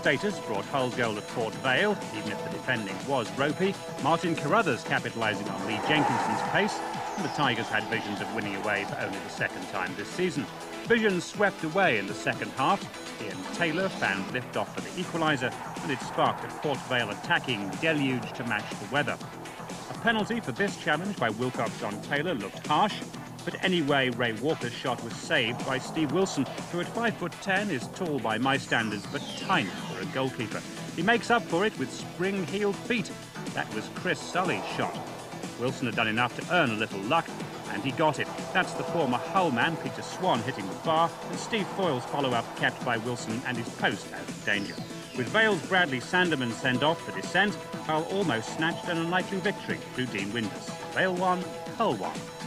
status brought Hull's goal at Port Vale, even if the defending was ropey. Martin Carruthers capitalising on Lee Jenkinson's pace, and the Tigers had visions of winning away for only the second time this season. Visions swept away in the second half. Ian Taylor found liftoff for the equaliser, and it sparked a Port Vale attacking deluge to match the weather. A penalty for this challenge by Wilcox on Taylor looked harsh, but anyway, Ray Walker's shot was saved by Steve Wilson, who at 5 foot 10 is tall by my standards, but tiny for a goalkeeper. He makes up for it with spring-heeled feet. That was Chris Sulley's shot. Wilson had done enough to earn a little luck, and he got it. That's the former Hull man, Peter Swan, hitting the bar, and Steve Foyle's follow-up kept by Wilson and his post out of danger. With Vale's Bradley Sandeman sent off for descent, Hull almost snatched an unlikely victory through Dean Windass. Vale 1, Hull 1.